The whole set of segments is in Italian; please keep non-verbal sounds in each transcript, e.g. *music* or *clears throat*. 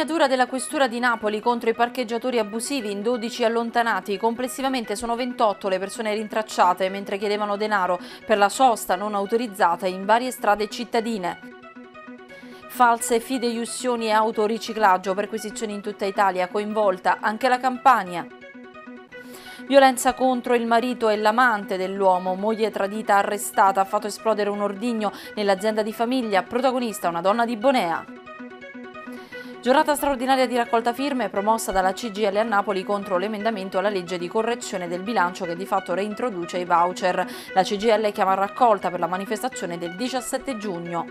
Impugnatura della Questura di Napoli contro i parcheggiatori abusivi in 12 allontanati. Complessivamente sono 28 le persone rintracciate mentre chiedevano denaro per la sosta non autorizzata in varie strade cittadine. False fideiussioni e autoriciclaggio, perquisizioni in tutta Italia, coinvolta anche la Campania. Violenza contro il marito e l'amante dell'uomo, moglie tradita arrestata, ha fatto esplodere un ordigno nell'azienda di famiglia, protagonista una donna di Bonea. Giornata straordinaria di raccolta firme promossa dalla CGL a Napoli contro l'emendamento alla legge di correzione del bilancio che di fatto reintroduce i voucher. La CGL chiama raccolta per la manifestazione del 17 giugno.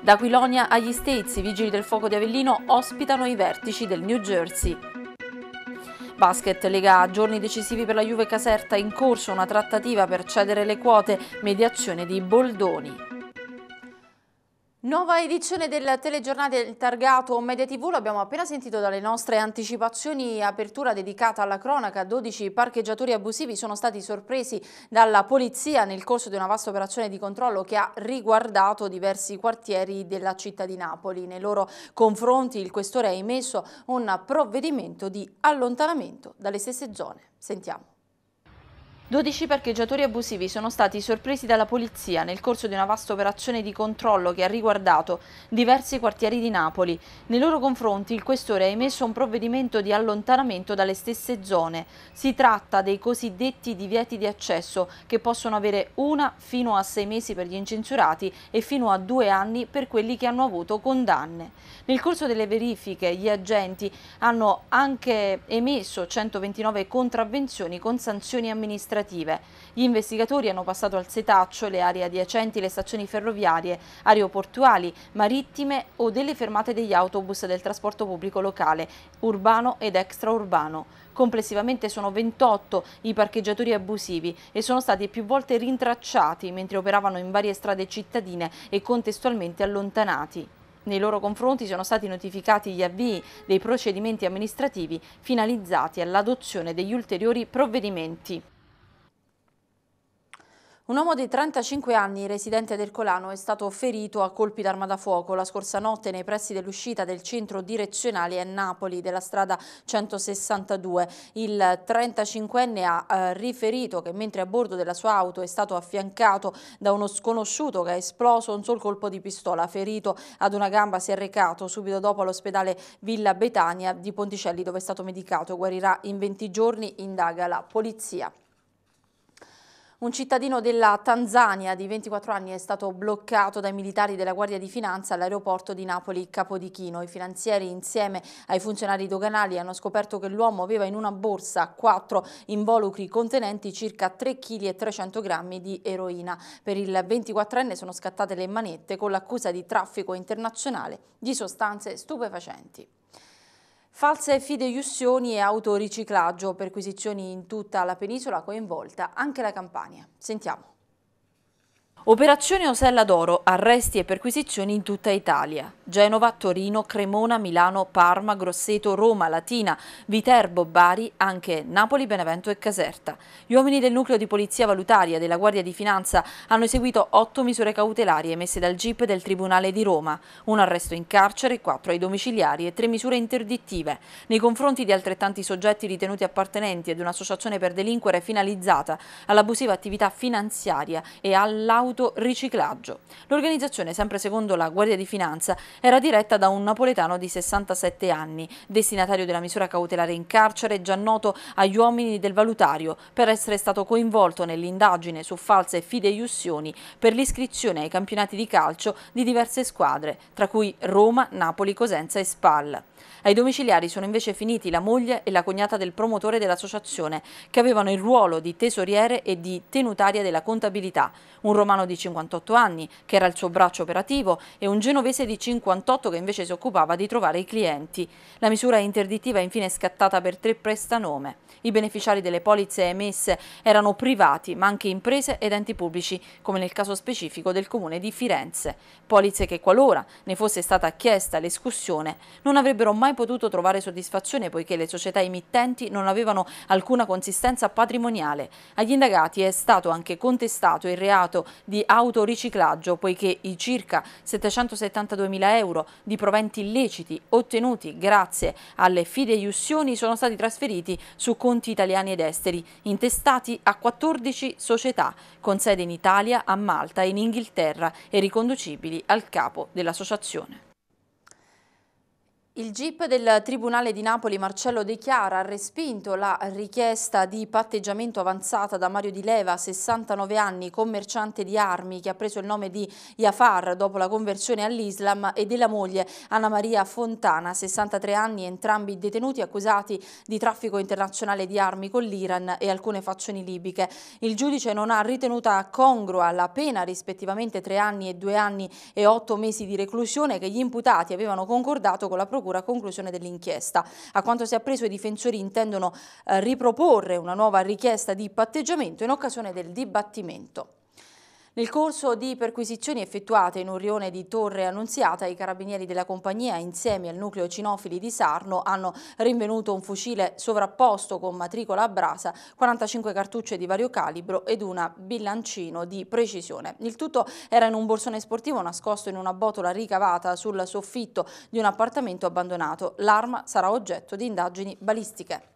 Da Aquilonia agli States, i vigili del fuoco di Avellino ospitano i vertici del New Jersey. Basket Lega A, giorni decisivi per la Juve Caserta, in corso una trattativa per cedere le quote, mediazione di Boldoni. Nuova edizione del telegiornale del targato Media TV, l'abbiamo appena sentito dalle nostre anticipazioni, apertura dedicata alla cronaca, 12 parcheggiatori abusivi sono stati sorpresi dalla polizia nel corso di una vasta operazione di controllo che ha riguardato diversi quartieri della città di Napoli. Nei loro confronti il questore ha emesso un provvedimento di allontanamento dalle stesse zone. Sentiamo. 12 parcheggiatori abusivi sono stati sorpresi dalla polizia nel corso di una vasta operazione di controllo che ha riguardato diversi quartieri di Napoli. Nei loro confronti il questore ha emesso un provvedimento di allontanamento dalle stesse zone. Si tratta dei cosiddetti divieti di accesso che possono avere una fino a sei mesi per gli incensurati e fino a due anni per quelli che hanno avuto condanne. Nel corso delle verifiche gli agenti hanno anche emesso 129 contravvenzioni con sanzioni amministrative amministrative. Gli investigatori hanno passato al setaccio le aree adiacenti le stazioni ferroviarie, aeroportuali, marittime o delle fermate degli autobus del trasporto pubblico locale, urbano ed extraurbano. Complessivamente sono 28 i parcheggiatori abusivi e sono stati più volte rintracciati mentre operavano in varie strade cittadine e contestualmente allontanati. Nei loro confronti sono stati notificati gli avvii dei procedimenti amministrativi finalizzati all'adozione degli ulteriori provvedimenti. Un uomo di 35 anni, residente del Colano, è stato ferito a colpi d'arma da fuoco la scorsa notte nei pressi dell'uscita del centro direzionale a Napoli della strada 162. Il 35enne ha eh, riferito che mentre a bordo della sua auto è stato affiancato da uno sconosciuto che ha esploso un sol colpo di pistola. Ferito ad una gamba si è recato subito dopo all'ospedale Villa Betania di Ponticelli dove è stato medicato. Guarirà in 20 giorni, indaga la polizia. Un cittadino della Tanzania di 24 anni è stato bloccato dai militari della Guardia di Finanza all'aeroporto di Napoli Capodichino. I finanzieri insieme ai funzionari doganali hanno scoperto che l'uomo aveva in una borsa quattro involucri contenenti circa 3 kg 300 grammi di eroina. Per il 24enne sono scattate le manette con l'accusa di traffico internazionale di sostanze stupefacenti. False fideiussioni e autoriciclaggio, perquisizioni in tutta la penisola coinvolta anche la Campania. Sentiamo. Operazione Osella d'Oro, arresti e perquisizioni in tutta Italia. Genova, Torino, Cremona, Milano, Parma, Grosseto, Roma, Latina, Viterbo, Bari, anche Napoli, Benevento e Caserta. Gli uomini del nucleo di polizia valutaria della Guardia di Finanza hanno eseguito otto misure cautelari emesse dal GIP del Tribunale di Roma, un arresto in carcere, quattro ai domiciliari e tre misure interdittive nei confronti di altrettanti soggetti ritenuti appartenenti ad un'associazione per delinquere finalizzata all'abusiva attività finanziaria e all'auto autoriciclaggio. L'organizzazione, sempre secondo la Guardia di Finanza, era diretta da un napoletano di 67 anni, destinatario della misura cautelare in carcere, già noto agli uomini del valutario per essere stato coinvolto nell'indagine su false fideiussioni per l'iscrizione ai campionati di calcio di diverse squadre, tra cui Roma, Napoli, Cosenza e Spal. Ai domiciliari sono invece finiti la moglie e la cognata del promotore dell'associazione, che avevano il ruolo di tesoriere e di tenutaria della contabilità, un romano di 58 anni, che era il suo braccio operativo, e un genovese di 58 che invece si occupava di trovare i clienti. La misura interdittiva è infine scattata per tre prestanome. I beneficiari delle polizze emesse erano privati, ma anche imprese ed enti pubblici, come nel caso specifico del comune di Firenze. Polizze che qualora ne fosse stata chiesta l'escussione non avrebbero mai potuto trovare soddisfazione poiché le società emittenti non avevano alcuna consistenza patrimoniale. Agli indagati è stato anche contestato il reato di autoriciclaggio poiché i circa 772 mila euro di proventi illeciti ottenuti grazie alle fideiussioni sono stati trasferiti su conti italiani ed esteri, intestati a 14 società con sede in Italia, a Malta e in Inghilterra e riconducibili al capo dell'associazione. Il GIP del Tribunale di Napoli Marcello De Chiara ha respinto la richiesta di patteggiamento avanzata da Mario Di Leva, 69 anni, commerciante di armi che ha preso il nome di Jafar dopo la conversione all'Islam e della moglie Anna Maria Fontana, 63 anni, entrambi detenuti accusati di traffico internazionale di armi con l'Iran e alcune fazioni libiche. Il giudice non ha ritenuta congrua la pena rispettivamente 3 anni e 2 anni e 8 mesi di reclusione che gli imputati avevano concordato con la procura procura a conclusione dell'inchiesta. A quanto si è appreso i difensori intendono eh, riproporre una nuova richiesta di patteggiamento in occasione del dibattimento. Nel corso di perquisizioni effettuate in un rione di Torre Annunziata, i carabinieri della compagnia, insieme al nucleo cinofili di Sarno, hanno rinvenuto un fucile sovrapposto con matricola a brasa, 45 cartucce di vario calibro ed una bilancino di precisione. Il tutto era in un borsone sportivo nascosto in una botola ricavata sul soffitto di un appartamento abbandonato. L'arma sarà oggetto di indagini balistiche.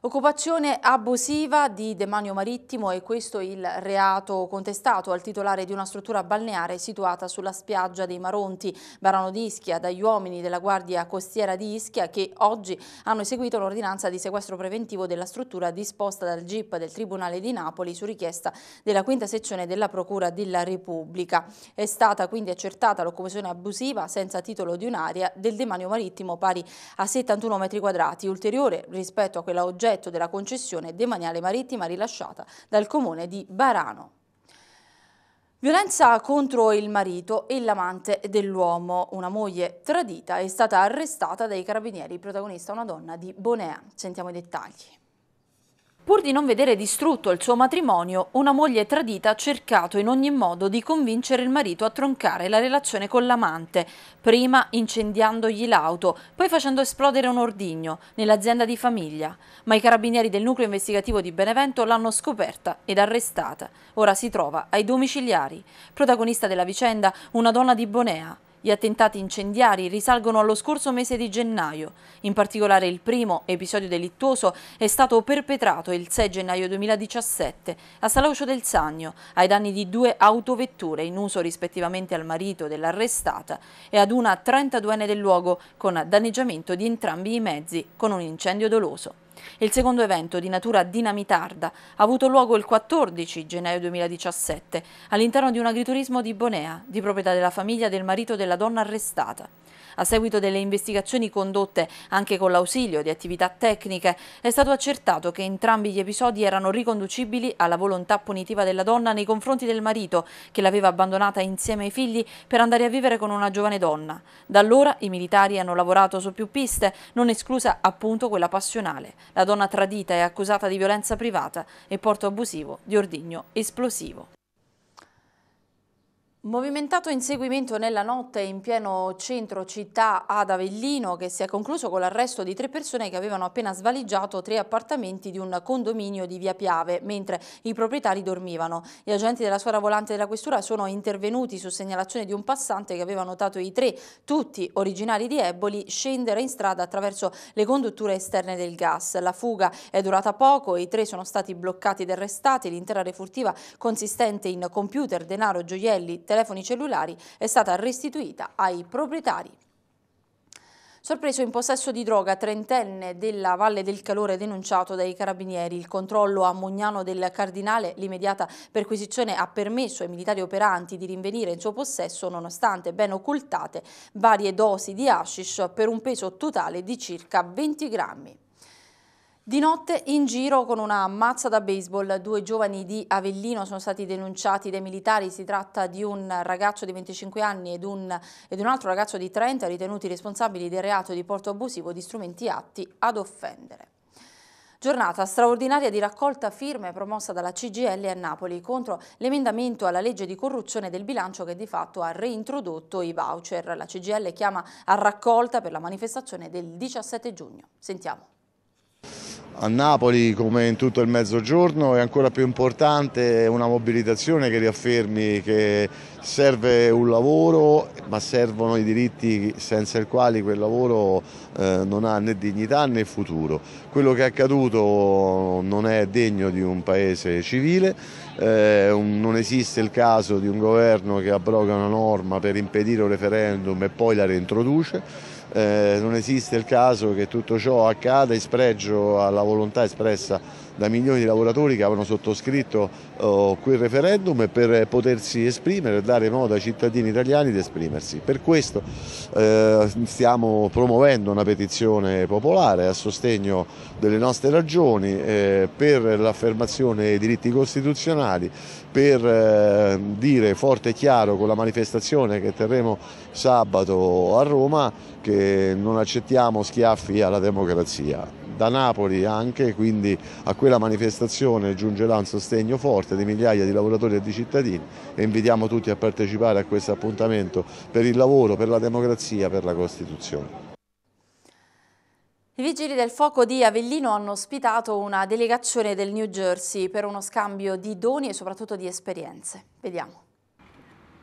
Occupazione abusiva di demanio marittimo e questo il reato contestato al titolare di una struttura balneare situata sulla spiaggia dei Maronti, Barano di Ischia, dagli uomini della Guardia Costiera di Ischia che oggi hanno eseguito l'ordinanza di sequestro preventivo della struttura disposta dal GIP del Tribunale di Napoli su richiesta della quinta sezione della Procura della Repubblica. È stata quindi accertata l'occupazione abusiva senza titolo di un'area del demanio marittimo pari a 71 metri quadrati, ulteriore rispetto a quella oggetto oggetto della concessione demaniale marittima rilasciata dal comune di Barano. Violenza contro il marito e l'amante dell'uomo. Una moglie tradita è stata arrestata dai carabinieri, protagonista una donna di Bonea. Sentiamo i dettagli. Pur di non vedere distrutto il suo matrimonio, una moglie tradita ha cercato in ogni modo di convincere il marito a troncare la relazione con l'amante, prima incendiandogli l'auto, poi facendo esplodere un ordigno nell'azienda di famiglia. Ma i carabinieri del nucleo investigativo di Benevento l'hanno scoperta ed arrestata. Ora si trova ai domiciliari. Protagonista della vicenda, una donna di Bonea. Gli attentati incendiari risalgono allo scorso mese di gennaio. In particolare il primo episodio delittuoso è stato perpetrato il 6 gennaio 2017 a Salaucio del Sagno, ai danni di due autovetture in uso rispettivamente al marito dell'arrestata e ad una 32enne del luogo con danneggiamento di entrambi i mezzi con un incendio doloso. Il secondo evento, di natura dinamitarda, ha avuto luogo il 14 gennaio 2017 all'interno di un agriturismo di Bonea, di proprietà della famiglia del marito della donna arrestata. A seguito delle investigazioni condotte anche con l'ausilio di attività tecniche, è stato accertato che entrambi gli episodi erano riconducibili alla volontà punitiva della donna nei confronti del marito, che l'aveva abbandonata insieme ai figli per andare a vivere con una giovane donna. Da allora i militari hanno lavorato su più piste, non esclusa appunto quella passionale. La donna tradita è accusata di violenza privata e porto abusivo di ordigno esplosivo. Movimentato inseguimento nella notte in pieno centro città ad Avellino che si è concluso con l'arresto di tre persone che avevano appena svaligiato tre appartamenti di un condominio di Via Piave mentre i proprietari dormivano. Gli agenti della squadra volante della questura sono intervenuti su segnalazione di un passante che aveva notato i tre, tutti originari di Eboli, scendere in strada attraverso le condutture esterne del gas. La fuga è durata poco i tre sono stati bloccati ed arrestati. L'intera refurtiva consistente in computer, denaro, gioielli, telefoni cellulari è stata restituita ai proprietari. Sorpreso in possesso di droga trentenne della Valle del Calore denunciato dai carabinieri, il controllo a Mugnano del Cardinale, l'immediata perquisizione ha permesso ai militari operanti di rinvenire in suo possesso, nonostante ben occultate, varie dosi di hashish per un peso totale di circa 20 grammi. Di notte in giro con una mazza da baseball, due giovani di Avellino sono stati denunciati dai militari, si tratta di un ragazzo di 25 anni ed un, ed un altro ragazzo di 30 ritenuti responsabili del reato di porto abusivo di strumenti atti ad offendere. Giornata straordinaria di raccolta firme promossa dalla CGL a Napoli contro l'emendamento alla legge di corruzione del bilancio che di fatto ha reintrodotto i voucher. La CGL chiama a raccolta per la manifestazione del 17 giugno. Sentiamo. A Napoli, come in tutto il mezzogiorno, è ancora più importante una mobilitazione che riaffermi che serve un lavoro, ma servono i diritti senza i quali quel lavoro eh, non ha né dignità né futuro. Quello che è accaduto non è degno di un paese civile, eh, un, non esiste il caso di un governo che abroga una norma per impedire un referendum e poi la reintroduce eh, non esiste il caso che tutto ciò accada in spregio alla volontà espressa da milioni di lavoratori che avevano sottoscritto oh, quel referendum per potersi esprimere e dare modo ai cittadini italiani di esprimersi. Per questo eh, stiamo promuovendo una petizione popolare a sostegno delle nostre ragioni eh, per l'affermazione dei diritti costituzionali, per eh, dire forte e chiaro con la manifestazione che terremo sabato a Roma che non accettiamo schiaffi alla democrazia da Napoli anche, quindi a quella manifestazione giungerà un sostegno forte di migliaia di lavoratori e di cittadini e invitiamo tutti a partecipare a questo appuntamento per il lavoro, per la democrazia, per la Costituzione. I Vigili del Fuoco di Avellino hanno ospitato una delegazione del New Jersey per uno scambio di doni e soprattutto di esperienze. Vediamo.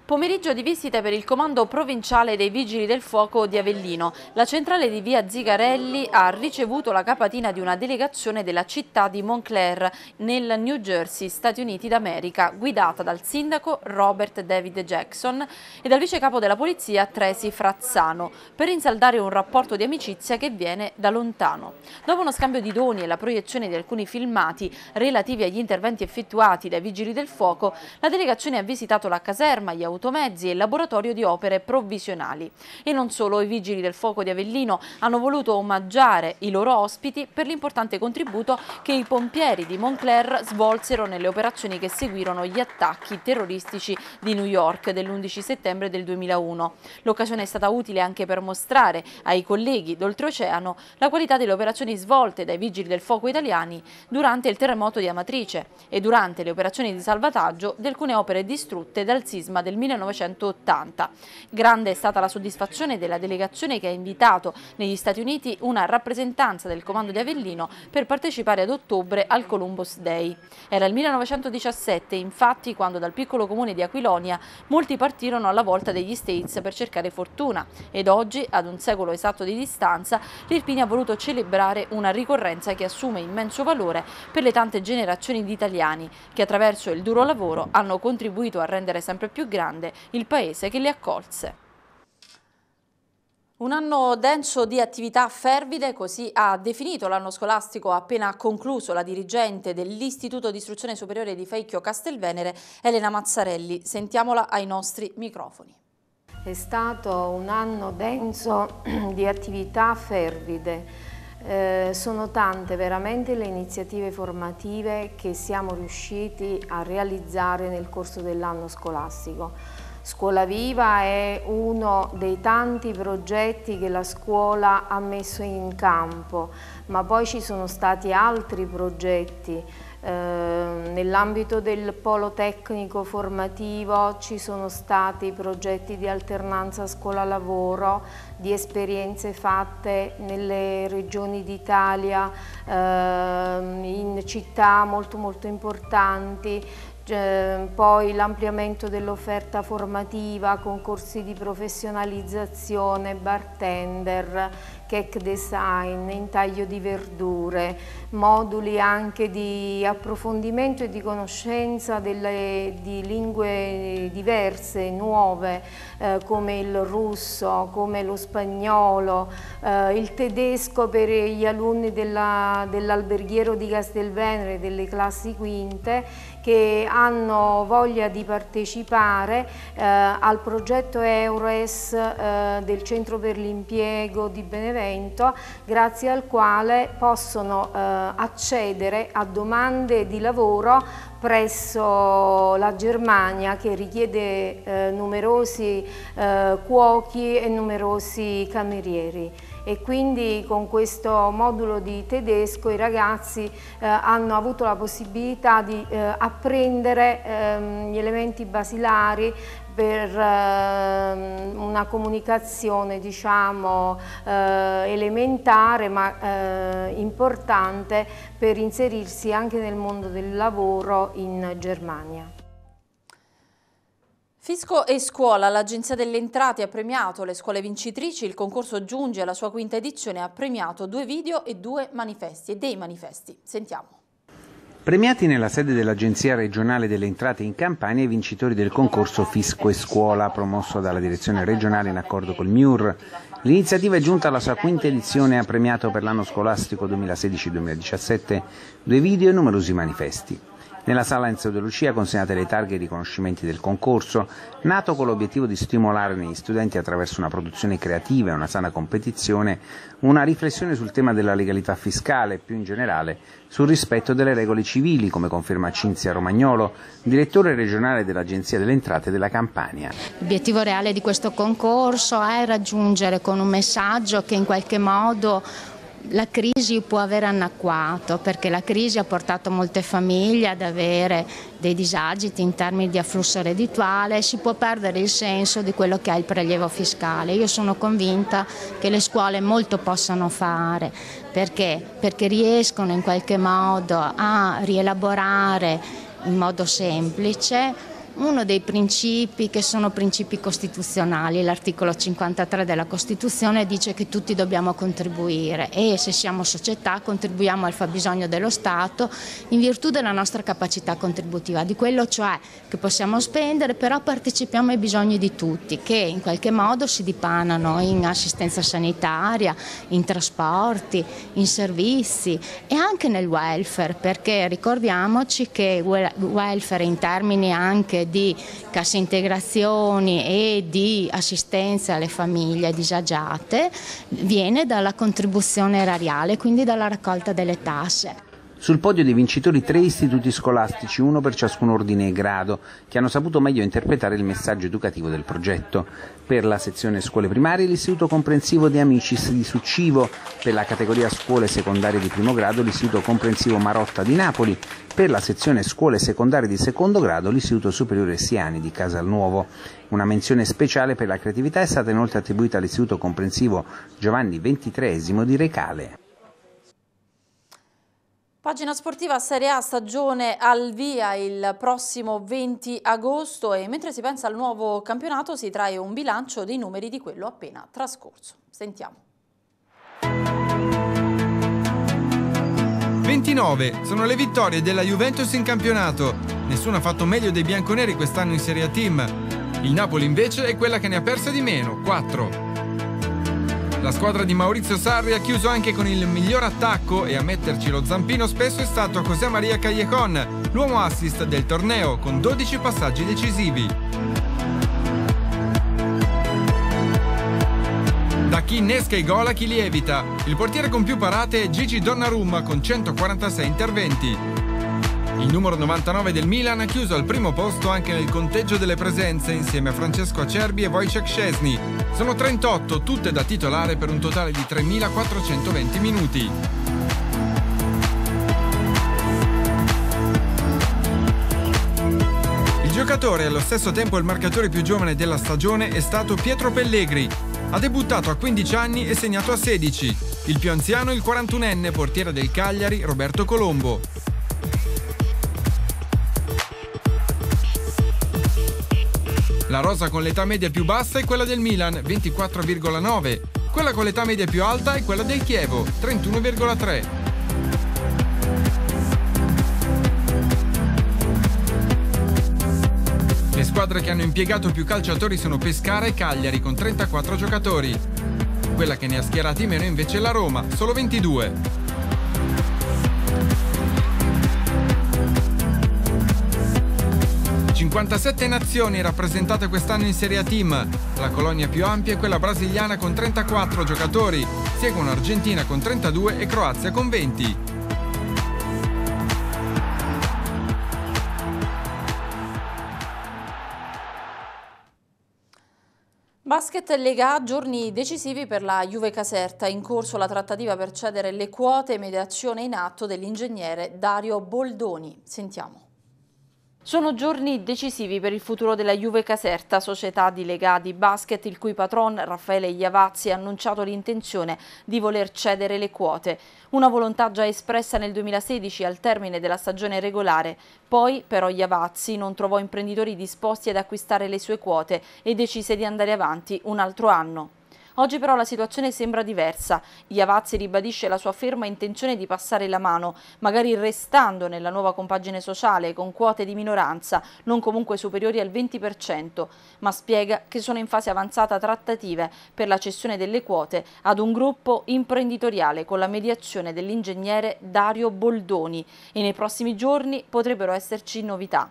Pomeriggio di visite per il comando provinciale dei Vigili del Fuoco di Avellino. La centrale di via Zigarelli ha ricevuto la capatina di una delegazione della città di Montclair nel New Jersey, Stati Uniti d'America, guidata dal sindaco Robert David Jackson e dal vice capo della polizia Tracy Frazzano, per insaldare un rapporto di amicizia che viene da lontano. Dopo uno scambio di doni e la proiezione di alcuni filmati relativi agli interventi effettuati dai Vigili del Fuoco, la delegazione ha visitato la caserma, gli automezzi e laboratorio di opere provvisionali. E non solo, i Vigili del Fuoco di Avellino hanno voluto omaggiare i loro ospiti per l'importante contributo che i pompieri di Montclair svolsero nelle operazioni che seguirono gli attacchi terroristici di New York dell'11 settembre del 2001. L'occasione è stata utile anche per mostrare ai colleghi d'oltreoceano la qualità delle operazioni svolte dai Vigili del Fuoco italiani durante il terremoto di Amatrice e durante le operazioni di salvataggio di alcune opere distrutte dal sisma del 1980. Grande è stata la soddisfazione della delegazione che ha invitato negli Stati Uniti una rappresentanza del comando di Avellino per partecipare ad ottobre al Columbus Day. Era il 1917 infatti quando dal piccolo comune di Aquilonia molti partirono alla volta degli States per cercare fortuna ed oggi, ad un secolo esatto di distanza, l'Irpini ha voluto celebrare una ricorrenza che assume immenso valore per le tante generazioni di italiani che attraverso il duro lavoro hanno contribuito a rendere sempre più grande grande il paese che li accolse. Un anno denso di attività fervide, così ha definito l'anno scolastico appena concluso la dirigente dell'Istituto di Istruzione Superiore di Feicchio Castelvenere, Elena Mazzarelli. Sentiamola ai nostri microfoni. È stato un anno denso *clears throat* di attività fervide. Eh, sono tante veramente le iniziative formative che siamo riusciti a realizzare nel corso dell'anno scolastico. Scuola Viva è uno dei tanti progetti che la scuola ha messo in campo, ma poi ci sono stati altri progetti. Eh, nell'ambito del polo tecnico formativo ci sono stati progetti di alternanza scuola-lavoro, di esperienze fatte nelle regioni d'Italia, eh, in città molto molto importanti, poi l'ampliamento dell'offerta formativa, concorsi di professionalizzazione, bartender, cake design, intaglio di verdure, moduli anche di approfondimento e di conoscenza delle, di lingue diverse, nuove, eh, come il russo, come lo spagnolo, eh, il tedesco per gli alunni dell'alberghiero dell di Castelvenere, delle classi quinte, che hanno voglia di partecipare eh, al progetto EURES eh, del Centro per l'Impiego di Benevento evento grazie al quale possono eh, accedere a domande di lavoro presso la Germania che richiede eh, numerosi eh, cuochi e numerosi camerieri e quindi con questo modulo di tedesco i ragazzi eh, hanno avuto la possibilità di eh, apprendere ehm, gli elementi basilari per eh, una comunicazione diciamo eh, elementare ma eh, importante per inserirsi anche nel mondo del lavoro in Germania. Fisco e Scuola, l'Agenzia delle Entrate ha premiato le scuole vincitrici, il concorso giunge alla sua quinta edizione ha premiato due video e due manifesti e dei manifesti. Sentiamo. Premiati nella sede dell'Agenzia regionale delle entrate in Campania i vincitori del concorso Fisco e Scuola promosso dalla direzione regionale in accordo col MIUR. L'iniziativa è giunta alla sua quinta edizione e ha premiato per l'anno scolastico 2016-2017 due video e numerosi manifesti. Nella sala Enzo De Lucia consegnate le targhe e i riconoscimenti del concorso, nato con l'obiettivo di stimolare negli studenti attraverso una produzione creativa e una sana competizione una riflessione sul tema della legalità fiscale e più in generale sul rispetto delle regole civili, come conferma Cinzia Romagnolo, direttore regionale dell'Agenzia delle Entrate della Campania. L'obiettivo reale di questo concorso è raggiungere con un messaggio che in qualche modo la crisi può aver annacquato perché la crisi ha portato molte famiglie ad avere dei disagi in termini di afflusso reddituale si può perdere il senso di quello che è il prelievo fiscale. Io sono convinta che le scuole molto possano fare perché? perché riescono in qualche modo a rielaborare in modo semplice uno dei principi che sono principi costituzionali, l'articolo 53 della Costituzione dice che tutti dobbiamo contribuire e se siamo società contribuiamo al fabbisogno dello Stato in virtù della nostra capacità contributiva, di quello cioè che possiamo spendere però partecipiamo ai bisogni di tutti che in qualche modo si dipanano in assistenza sanitaria, in trasporti, in servizi e anche nel welfare perché ricordiamoci che welfare in termini anche di cassa integrazioni e di assistenza alle famiglie disagiate viene dalla contribuzione erariale, quindi dalla raccolta delle tasse. Sul podio dei vincitori tre istituti scolastici, uno per ciascun ordine e grado, che hanno saputo meglio interpretare il messaggio educativo del progetto. Per la sezione scuole primarie l'Istituto Comprensivo De Amicis di Succivo, per la categoria scuole secondarie di primo grado l'Istituto Comprensivo Marotta di Napoli, per la sezione scuole secondarie di secondo grado l'Istituto Superiore Siani di Casalnuovo. Una menzione speciale per la creatività è stata inoltre attribuita all'Istituto Comprensivo Giovanni XXIII di Recale. Pagina sportiva Serie A stagione al via il prossimo 20 agosto e mentre si pensa al nuovo campionato si trae un bilancio dei numeri di quello appena trascorso. Sentiamo. 29 sono le vittorie della Juventus in campionato. Nessuno ha fatto meglio dei bianconeri quest'anno in Serie A Team. Il Napoli invece è quella che ne ha perse di meno, 4. La squadra di Maurizio Sarri ha chiuso anche con il miglior attacco e a metterci lo zampino spesso è stato José Maria Callejon, l'uomo assist del torneo, con 12 passaggi decisivi. Da chi innesca i gol a chi li evita. Il portiere con più parate è Gigi Donnarumma con 146 interventi. Il numero 99 del Milan ha chiuso al primo posto anche nel conteggio delle presenze insieme a Francesco Acerbi e Wojciech Szczesny. Sono 38, tutte da titolare per un totale di 3.420 minuti. Il giocatore e allo stesso tempo il marcatore più giovane della stagione è stato Pietro Pellegri. Ha debuttato a 15 anni e segnato a 16. Il più anziano il 41enne portiere del Cagliari Roberto Colombo. La rosa con l'età media più bassa è quella del Milan, 24,9. Quella con l'età media più alta è quella del Chievo, 31,3. Le squadre che hanno impiegato più calciatori sono Pescara e Cagliari con 34 giocatori. Quella che ne ha schierati meno invece è la Roma, solo 22. 57 nazioni rappresentate quest'anno in Serie A Team. La colonia più ampia è quella brasiliana con 34 giocatori, seguono Argentina con 32 e Croazia con 20. Basket Lega giorni decisivi per la Juve Caserta, in corso la trattativa per cedere le quote e mediazione in atto dell'ingegnere Dario Boldoni. Sentiamo. Sono giorni decisivi per il futuro della Juve Caserta, società di legati basket, il cui patron Raffaele Iavazzi ha annunciato l'intenzione di voler cedere le quote. Una volontà già espressa nel 2016 al termine della stagione regolare. Poi però Iavazzi non trovò imprenditori disposti ad acquistare le sue quote e decise di andare avanti un altro anno. Oggi però la situazione sembra diversa. Iavazzi ribadisce la sua ferma intenzione di passare la mano, magari restando nella nuova compagine sociale con quote di minoranza non comunque superiori al 20%, ma spiega che sono in fase avanzata trattative per la cessione delle quote ad un gruppo imprenditoriale con la mediazione dell'ingegnere Dario Boldoni e nei prossimi giorni potrebbero esserci novità.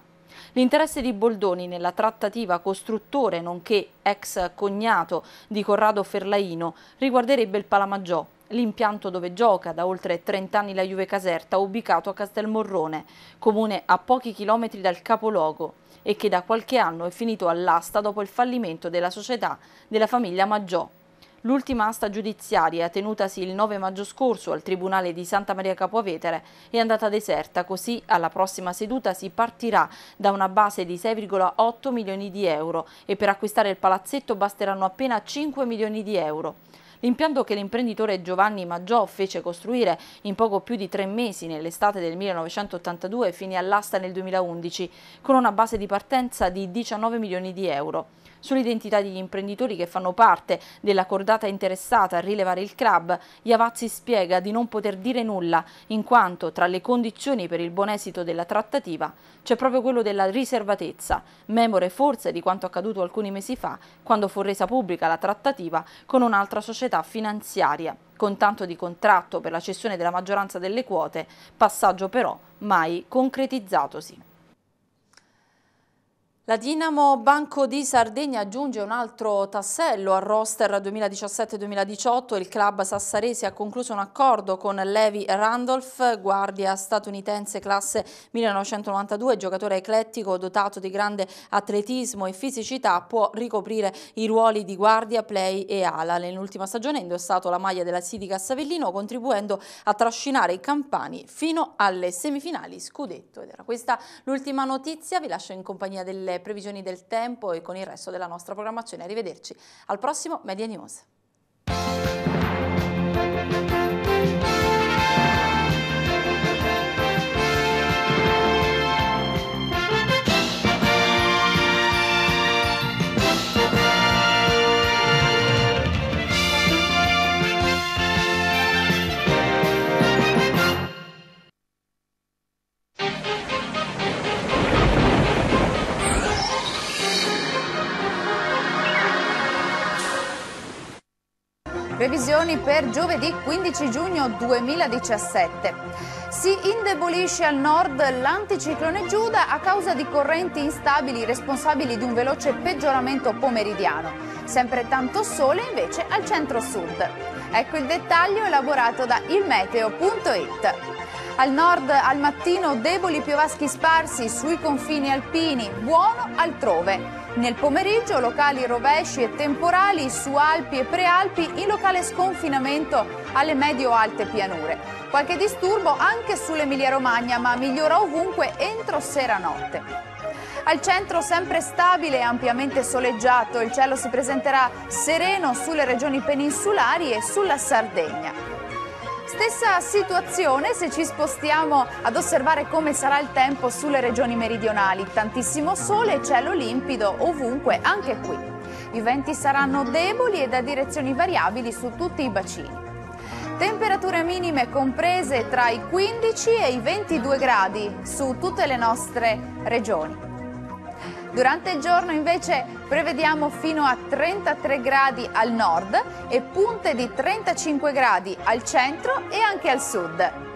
L'interesse di Boldoni nella trattativa costruttore nonché ex cognato di Corrado Ferlaino riguarderebbe il Palamaggiò, l'impianto dove gioca da oltre 30 anni la Juve Caserta, ubicato a Castelmorrone, comune a pochi chilometri dal capoluogo e che da qualche anno è finito all'asta dopo il fallimento della società della famiglia Maggiò. L'ultima asta giudiziaria, tenutasi il 9 maggio scorso al Tribunale di Santa Maria Capovetere, è andata deserta, così alla prossima seduta si partirà da una base di 6,8 milioni di euro e per acquistare il palazzetto basteranno appena 5 milioni di euro. L'impianto che l'imprenditore Giovanni Maggiò fece costruire in poco più di tre mesi nell'estate del 1982 finì all'asta nel 2011 con una base di partenza di 19 milioni di euro sull'identità degli imprenditori che fanno parte della cordata interessata a rilevare il club, Iavazzi spiega di non poter dire nulla, in quanto tra le condizioni per il buon esito della trattativa c'è proprio quello della riservatezza, memore forse di quanto accaduto alcuni mesi fa, quando fu resa pubblica la trattativa con un'altra società finanziaria con tanto di contratto per la cessione della maggioranza delle quote, passaggio però mai concretizzatosi. La Dinamo Banco di Sardegna aggiunge un altro tassello al roster 2017-2018. Il club sassarese ha concluso un accordo con Levi Randolph, guardia statunitense classe 1992, giocatore eclettico dotato di grande atletismo e fisicità, può ricoprire i ruoli di guardia, play e ala. Nell'ultima stagione ha indossato la maglia della City Cassavellino, contribuendo a trascinare i campani fino alle semifinali scudetto. Ed era questa l'ultima notizia, vi lascio in compagnia delle previsioni del tempo e con il resto della nostra programmazione. Arrivederci al prossimo Media News. Previsioni per giovedì 15 giugno 2017. Si indebolisce al nord l'anticiclone Giuda a causa di correnti instabili responsabili di un veloce peggioramento pomeridiano. Sempre tanto sole invece al centro-sud. Ecco il dettaglio elaborato da ilmeteo.it. Al nord al mattino deboli piovaschi sparsi sui confini alpini, buono altrove. Nel pomeriggio locali rovesci e temporali su Alpi e Prealpi in locale sconfinamento alle medio-alte pianure. Qualche disturbo anche sull'Emilia Romagna ma migliora ovunque entro sera notte. Al centro sempre stabile e ampiamente soleggiato, il cielo si presenterà sereno sulle regioni peninsulari e sulla Sardegna. Stessa situazione se ci spostiamo ad osservare come sarà il tempo sulle regioni meridionali. Tantissimo sole e cielo limpido ovunque, anche qui. I venti saranno deboli e da direzioni variabili su tutti i bacini. Temperature minime comprese tra i 15 e i 22 gradi su tutte le nostre regioni. Durante il giorno invece prevediamo fino a 33 gradi al nord e punte di 35 gradi al centro e anche al sud.